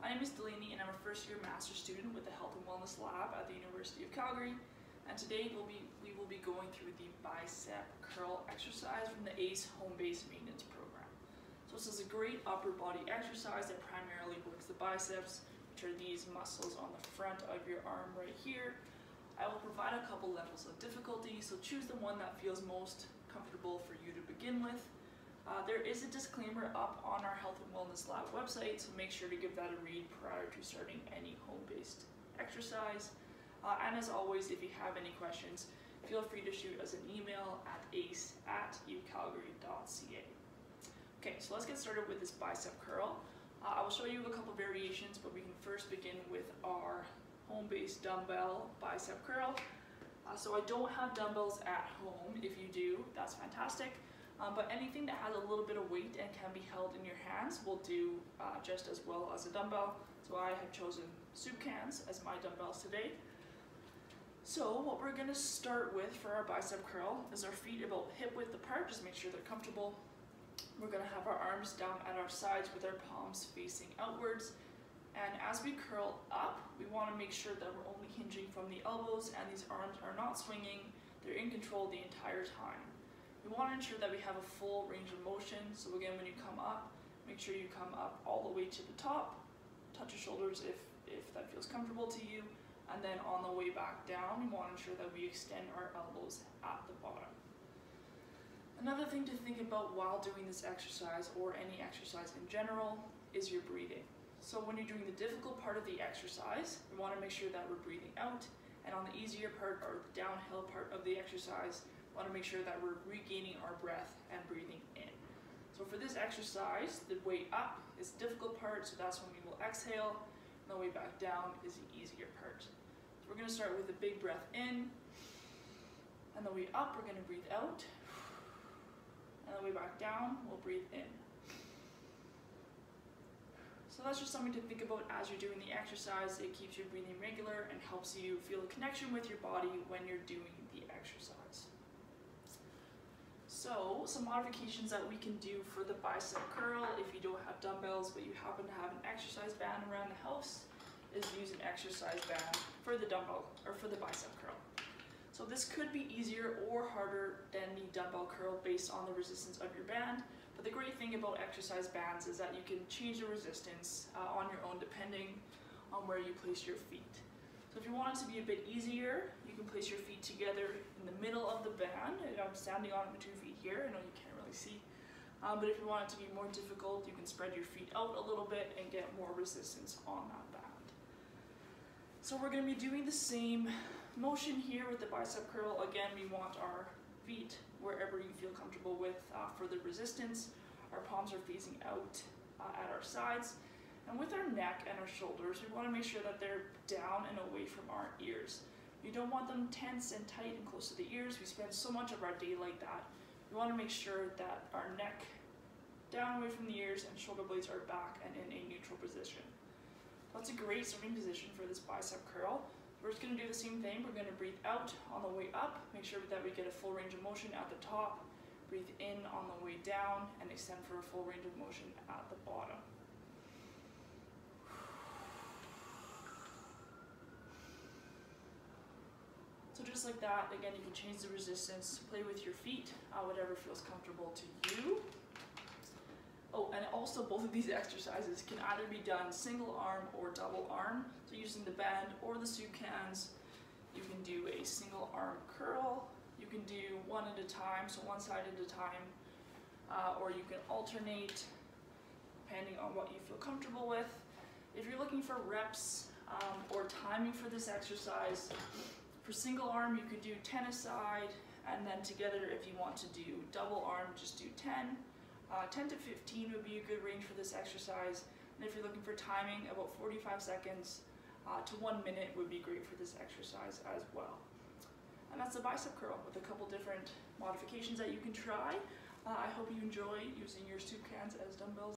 My name is Delaney and I'm a first year master's student with the Health and Wellness Lab at the University of Calgary. And today we'll be, we will be going through the bicep curl exercise from the ACE home-based maintenance program. So this is a great upper body exercise that primarily works the biceps, which are these muscles on the front of your arm right here. I will provide a couple levels of difficulty, so choose the one that feels most comfortable for you to begin with. Uh, there is a disclaimer up on our Health and Wellness Lab website, so make sure to give that a read prior to starting any home-based exercise. Uh, and as always, if you have any questions, feel free to shoot us an email at ace at ucalgary.ca. Okay, so let's get started with this bicep curl. Uh, I will show you a couple variations, but we can first begin with our home-based dumbbell bicep curl. Uh, so I don't have dumbbells at home. If you do, that's fantastic. Um, but anything that has a little bit of weight and can be held in your hands will do uh, just as well as a dumbbell. So I have chosen soup cans as my dumbbells today. So what we're going to start with for our bicep curl is our feet about hip width apart, just make sure they're comfortable. We're going to have our arms down at our sides with our palms facing outwards. And as we curl up, we want to make sure that we're only hinging from the elbows and these arms are not swinging. They're in control the entire time. We want to ensure that we have a full range of motion. So again, when you come up, make sure you come up all the way to the top. Touch your shoulders if, if that feels comfortable to you. And then on the way back down, we want to ensure that we extend our elbows at the bottom. Another thing to think about while doing this exercise or any exercise in general is your breathing. So when you're doing the difficult part of the exercise, we want to make sure that we're breathing out. And on the easier part or the downhill part of the exercise, want to make sure that we're regaining our breath and breathing in. So for this exercise, the way up is the difficult part, so that's when we will exhale, and the way back down is the easier part. So we're going to start with a big breath in, and the way up, we're going to breathe out, and the way back down, we'll breathe in. So that's just something to think about as you're doing the exercise. It keeps your breathing regular and helps you feel a connection with your body when you're doing the exercise. So some modifications that we can do for the bicep curl if you don't have dumbbells but you happen to have an exercise band around the house is use an exercise band for the dumbbell or for the bicep curl. So this could be easier or harder than the dumbbell curl based on the resistance of your band. But the great thing about exercise bands is that you can change the resistance uh, on your own depending on where you place your feet. So if you want it to be a bit easier, you can place your feet together in the middle of the band. I'm standing on my two feet here. I know you can't really see. Um, but if you want it to be more difficult, you can spread your feet out a little bit and get more resistance on that band. So we're going to be doing the same motion here with the bicep curl. Again, we want our feet wherever you feel comfortable with uh, for the resistance. Our palms are facing out uh, at our sides. And with our neck and our shoulders, we want to make sure that they're down and away from our ears. You don't want them tense and tight and close to the ears. We spend so much of our day like that. We want to make sure that our neck down away from the ears and shoulder blades are back and in a neutral position. That's a great starting position for this bicep curl. We're just going to do the same thing. We're going to breathe out on the way up, make sure that we get a full range of motion at the top, breathe in on the way down, and extend for a full range of motion at the bottom. So just like that, again, you can change the resistance, play with your feet, uh, whatever feels comfortable to you. Oh, and also both of these exercises can either be done single arm or double arm. So using the band or the soup cans, you can do a single arm curl. You can do one at a time, so one side at a time, uh, or you can alternate depending on what you feel comfortable with. If you're looking for reps um, or timing for this exercise, for single arm, you could do 10 aside, and then together if you want to do double arm, just do 10. Uh, 10 to 15 would be a good range for this exercise. And if you're looking for timing, about 45 seconds uh, to one minute would be great for this exercise as well. And that's the bicep curl with a couple different modifications that you can try. Uh, I hope you enjoy using your soup cans as dumbbells.